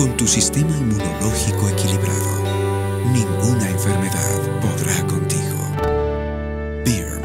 Con tu sistema inmunológico equilibrado, ninguna enfermedad podrá contigo. Beer